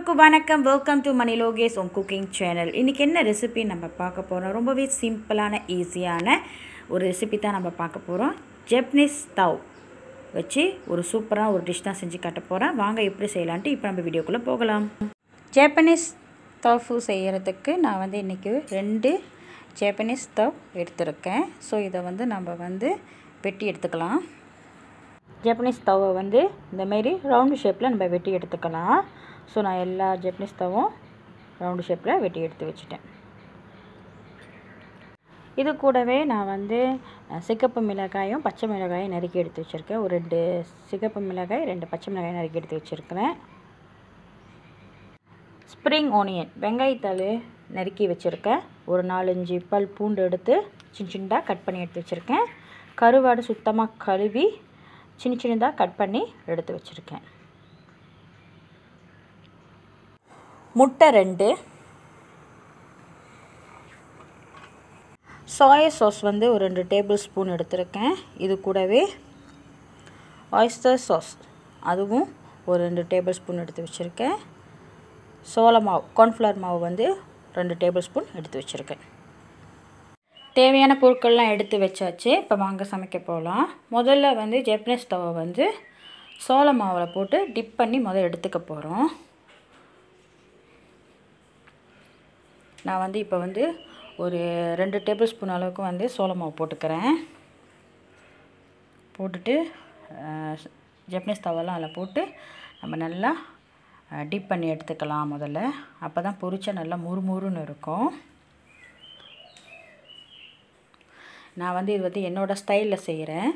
எல்லோருக்கும் வணக்கம். Welcome to Mani Lokesh உன் குக்கிங் சேனல் இன்றைக்கி என்ன ரெசிபி நம்ம பார்க்க போகிறோம் ரொம்பவே சிம்பிளான ஈஸியான ஒரு ரெசிபி தான் நம்ம பார்க்க போகிறோம் ஜெப்னீஸ் தவ் வச்சு ஒரு சூப்பரான ஒரு டிஷ் தான் செஞ்சு காட்ட போகிறேன் வாங்க எப்படி செய்யலான்ட்டு இப்போ நம்ம வீடியோக்குள்ளே போகலாம். ஜப்பனீஸ் தவ்ஃபு செய்கிறதுக்கு நான் வந்து இன்றைக்கி ரெண்டு ஜப்பனீஸ் தவ் எடுத்திருக்கேன். ஸோ இதை வந்து நம்ம வந்து வெட்டி எடுத்துக்கலாம். ஜப்பனீஸ் தவை வந்து இந்தமாரி ரவுண்டு ஷேப்பில் நம்ம வெட்டி எடுத்துக்கலாம். ஸோ நான் எல்லா ஜப்பனீஸ் தவும் ரவுண்டு ஷேப்பில் வெட்டி எடுத்து வச்சுட்டேன். இது கூடவே நான் வந்து சிகப்பு மிளகாயும் பச்சை மிளகாயும் நறுக்கி எடுத்து வச்சுருக்கேன். ஒரு ரெண்டு சிகப்பு மிளகாய் ரெண்டு பச்சை மிளகாய் நறுக்கி எடுத்து வச்சுருக்கிறேன். ஸ்ப்ரிங் ஓனியன் வெங்காயத்தாள் நறுக்கி வச்சுருக்கேன். ஒரு நாலஞ்சு பல் பூண்டு எடுத்து சின்ன சின்னதாக கட் பண்ணி எடுத்து வச்சுருக்கேன். கருவாடு சுத்தமாக கழுவி சின்ன சின்னதாக கட் பண்ணி எடுத்து வச்சுருக்கேன். முட்டை ரெண்டு. சோயா சாஸ் வந்து ஒரு ரெண்டு டேபிள் ஸ்பூன் எடுத்திருக்கேன். இது கூடவே ஆயிஸ்டர் சாஸ் அதுவும் ஒரு ரெண்டு டேபிள் ஸ்பூன் எடுத்து வச்சுருக்கேன். சோள மாவு கார்ன்ஃப்ளவர் மாவு வந்து ரெண்டு டேபிள் ஸ்பூன் எடுத்து வச்சுருக்கேன். தேவையான பொருட்கள்லாம் எடுத்து வச்சாச்சு. இப்போ வாங்க சமைக்க போகலாம் முதல்ல வந்து ஜப்பனீஸ் தவை வந்து சோள மாவில் போட்டு டிப் பண்ணி முதல்ல எடுத்துக்க போகிறோம் நான் வந்து இப்போ வந்து ஒரு ரெண்டு டேபிள் ஸ்பூன் அளவுக்கு வந்து சோள மாவு போட்டுக்கிறேன். போட்டுட்டு ஜப்பனீஸ் தவெல்லாம் அதில் போட்டு நம்ம நல்லா டிப் பண்ணி எடுத்துக்கலாம் முதல்ல. அப்போ தான் பொரிச்சா நல்லா முறுமுறுன்னு இருக்கும். நான் வந்து இது வந்து என்னோடய ஸ்டைலில் செய்கிறேன்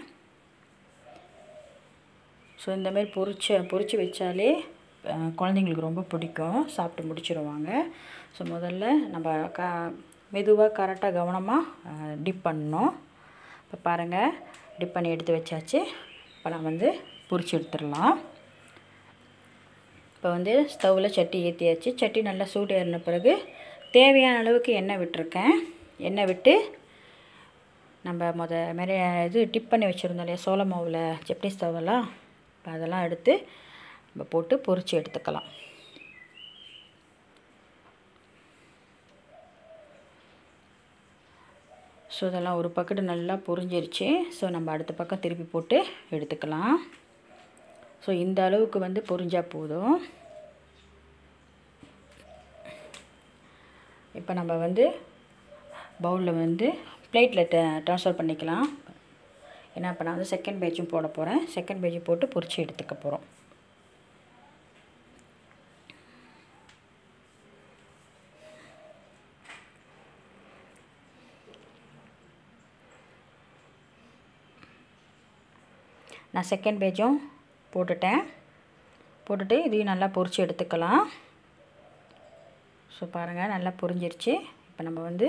ஸோ இந்தமாரி பொரிச்ச பொறிச்சு வச்சாலே குழந்தைங்களுக்கு ரொம்ப பிடிக்கும். சாப்பிட்டு முடிச்சிருவாங்க. ஸோ முதல்ல நம்ம க மெதுவாக கரெக்டாக கவனமாக டிப் பண்ணணும். இப்போ பாருங்கள் டிப் பண்ணி எடுத்து வச்சாச்சு. இப்போ நான் வந்து பொரிச்சு எடுத்துடலாம். இப்போ வந்து ஸ்டவ்வில் சட்டி ஏற்றியாச்சு சட்டி நல்லா சூடு ஏறின பிறகு தேவையான அளவுக்கு எண்ணெய் விட்டுருக்கேன். எண்ணெய் விட்டு நம்ம முத மாரி இது டிப் பண்ணி வச்சுருந்தோம் இல்லையா சோள மாவில் ஜப்பனீஸ் தவெல்லாம் இப்போ அதெல்லாம் எடுத்து நம்ம போட்டு பொறிச்சு எடுத்துக்கலாம். ஸோ இதெல்லாம் ஒரு பக்கெட்டு நல்லா பொரிஞ்சிருச்சு. ஸோ நம்ம அடுத்த பக்கம் திருப்பி போட்டு எடுத்துக்கலாம். ஸோ இந்த அளவுக்கு வந்து பொரிஞ்சால் போதும். இப்போ நம்ம வந்து பவுலில் வந்து பிளேட்டில் ட்ரான்ஸ்ஃபர் பண்ணிக்கலாம். ஏன்னா இப்போ நான் வந்து செகண்ட் பேஜும் போட போகிறேன் செகண்ட் பேஜும் போட்டு பொறிச்சு எடுத்துக்க போகிறோம் நான் செகண்ட் பேஜும் போட்டுட்டேன். போட்டுட்டு இதையும் நல்லா பொறிச்சு எடுத்துக்கலாம். ஸோ பாருங்கள் நல்லா பொரிஞ்சிருச்சு. இப்போ நம்ம வந்து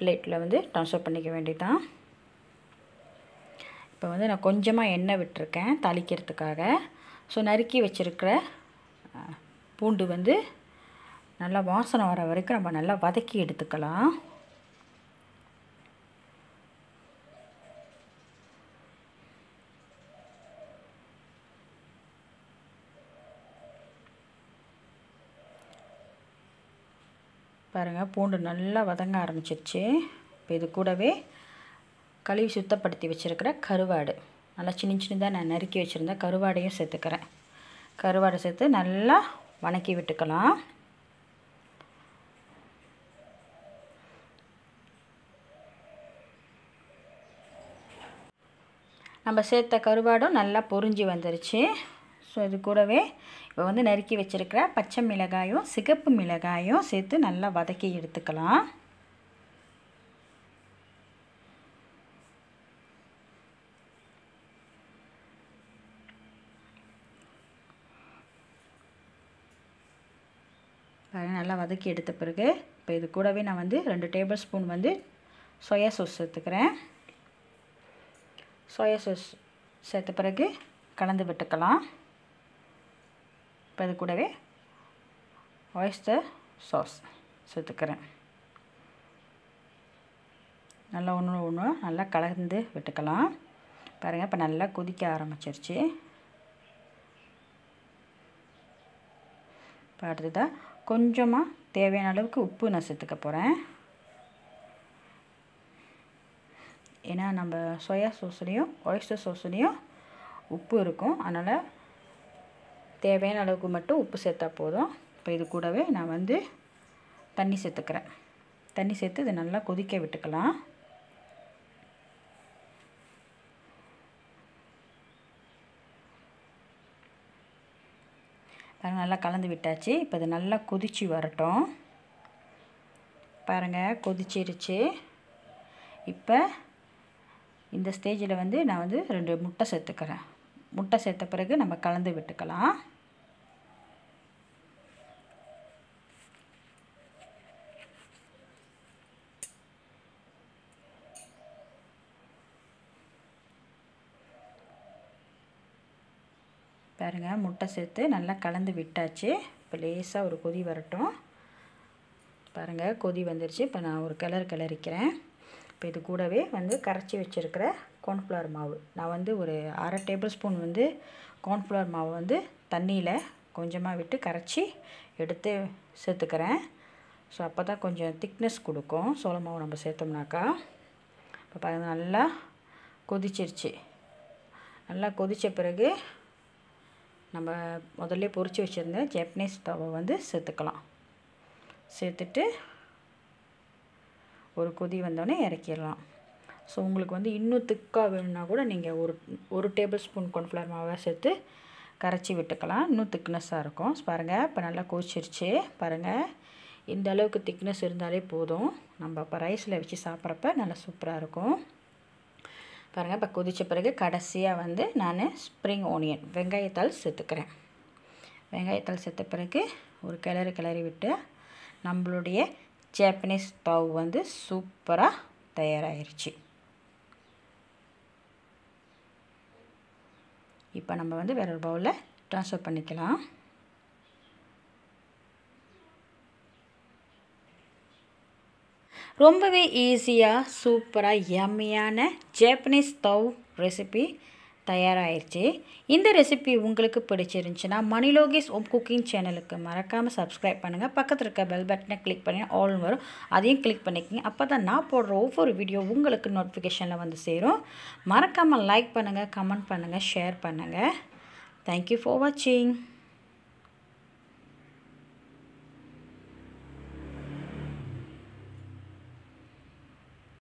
பிளேட்டில் வந்து ட்ரான்ஸ்ஃபர் பண்ணிக்க வேண்டியதுதான். இப்போ வந்து நான் கொஞ்சமாக எண்ணெய் விட்டுருக்கேன் தாளிக்கிறதுக்காக. ஸோ நறுக்கி வச்சுருக்கிற பூண்டு வந்து நல்லா வாசனை வர வரைக்கும் நம்ம நல்லா வதக்கி எடுத்துக்கலாம். பாருங்கள் பூண்டு நல்லா வதங்க ஆரம்பிச்சிருச்சு. இப்போ இது கூடவே கழுவி சுத்தப்படுத்தி வச்சுருக்கிற கருவாடு. நல்லா சின்ன சின்னதாக நான் நறுக்கி வச்சுருந்தேன் கருவாடையும் சேர்த்துக்கிறேன். கருவாடை சேர்த்து நல்லா வணக்கி விட்டுக்கலாம். நம்ம சேர்த்த கருவாடும் நல்லா பொரிஞ்சு வந்துருச்சு. ஸோ இது கூடவே இப்போ வந்து நறுக்கி வச்சுருக்கிற பச்சை மிளகாயும் சிகப்பு மிளகாயும் சேர்த்து நல்லா வதக்கி எடுத்துக்கலாம். நல்லா வதக்கி எடுத்த பிறகு இப்போ இது கூடவே நான் வந்து ரெண்டு டேபிள் ஸ்பூன் வந்து சோயா சாஸ் சேர்த்துக்கிறேன். சோயா சாஸ் சேர்த்த பிறகு கலந்து விட்டுக்கலாம். இப்போ இது கூடவே ஒய்ஸ்டர் சாஸ் சேர்த்துக்கிறேன். நல்லா ஒன்று ஒன்று நல்லா கலந்து விட்டுக்கலாம். பாருங்கள் இப்போ நல்லா கொதிக்க ஆரம்பிச்சிருச்சு. இப்போ அடுத்ததாக கொஞ்சமாக தேவையான அளவுக்கு உப்பு நான் சேர்த்துக்க போகிறேன் ஏன்னா நம்ம சோயா சோஸ்லேயும் ஒய்ஸ்டர் சோஸ்லேயும் உப்பு இருக்கும். அதனால் தேவையான அளவுக்கு மட்டும் உப்பு சேர்த்தா போதும். இப்போ இது கூடவே நான் வந்து தண்ணி சேர்த்துக்கிறேன். தண்ணி சேர்த்து இதை நல்லா கொதிக்க விட்டுக்கலாம். நல்லா கலந்து விட்டாச்சு. இப்போ இது நல்லா கொதிச்சு வரட்டும். பாருங்கள் கொதிச்சிருச்சு. இப்போ இந்த ஸ்டேஜில் வந்து நான் வந்து ரெண்டு முட்டை சேர்த்துக்கிறேன். முட்டை சேர்த்த பிறகு நம்ம கலந்து விட்டுக்கலாம். பாருங்கள் முட்டை சேர்த்து நல்லா கலந்து விட்டாச்சு. இப்போ லேசாக ஒரு கொதி வரட்டும். பாருங்கள் கொதி வந்துருச்சு. இப்போ நான் ஒரு கிளறு கிளறிக்கிறேன். இப்போ இது கூடவே வந்து கரைச்சி வச்சுருக்கிற கார்ன்ஃப்ளவர் மாவு. நான் வந்து ஒரு அரை டேபிள் ஸ்பூன் வந்து கார்ன்ஃப்ளவர் மாவு வந்து தண்ணியில் கொஞ்சமாக விட்டு கரைச்சி எடுத்து சேர்த்துக்கிறேன். ஸோ அப்போ தான் கொஞ்சம் திக்னஸ் கொடுக்கும். சோள மாவு நம்ம சேர்த்தோம்னாக்கா. இப்போ பாருங்கள் நல்லா கொதிச்சிருச்சு. நல்லா கொதித்த பிறகு நம்ம முதல்ல பொரித்து வச்சுருந்த ஜப்பனீஸ் தவை வந்து சேர்த்துக்கலாம். சேர்த்துட்டு ஒரு கொதி வந்தோடனே இறக்கிடலாம். ஸோ உங்களுக்கு வந்து இன்னும் திக்காக வேணும்னா கூட நீங்கள் ஒரு ஒரு டேபிள் ஸ்பூன் கார்ன்ஃப்ளவர் மாவை சேர்த்து கரைச்சி விட்டுக்கலாம். இன்னும் திக்னஸ்ஸாக இருக்கும். பாருங்கள் இப்போ நல்லா கொதிச்சிருச்சு. பாருங்கள் இந்த அளவுக்கு திக்னஸ் இருந்தாலே போதும். நம்ம இப்போ ரைஸில் வச்சு சாப்பிட்றப்ப நல்லா சூப்பராக இருக்கும். பாருங்கள் இப்போ கொதித்த பிறகு கடைசியாக வந்து நான் ஸ்ப்ரிங் ஓனியன் வெங்காயத்தால் சேர்த்துக்கிறேன். வெங்காயத்தால் சேர்த்த பிறகு ஒரு கிளறி கிளறி விட்டு நம்மளுடைய ஜாப்பனீஸ் தவ் வந்து சூப்பராக தயாராகிருச்சு இப்போ நம்ம வந்து வேற ஒரு பவுலில் ட்ரான்ஸ்ஃபர் பண்ணிக்கலாம். ரொம்பவே ஈஸியாக சூப்பராக யம்மியான ஜாப்பனீஸ் ஸ்டவ் ரெசிபி தயாராகிருச்சு இந்த ரெசிபி உங்களுக்கு பிடிச்சிருந்துச்சுன்னா மணிலோகேஸ் ஓம் குக்கிங் சேனலுக்கு மறக்காமல் சப்ஸ்கிரைப் பண்ணுங்கள் பக்கத்தில் இருக்க பெல் பட்டனை கிளிக் பண்ணி ஆல் வரும். அதையும் கிளிக் பண்ணிக்கங்க. அப்போ தான் நான் போடுற ஒவ்வொரு வீடியோ உங்களுக்கு நோட்டிஃபிகேஷனில் வந்து சேரும். மறக்காமல் லைக் பண்ணுங்கள் கமெண்ட் பண்ணுங்கள் ஷேர் பண்ணுங்கள் தேங்க்யூ ஃபார் வாட்சிங்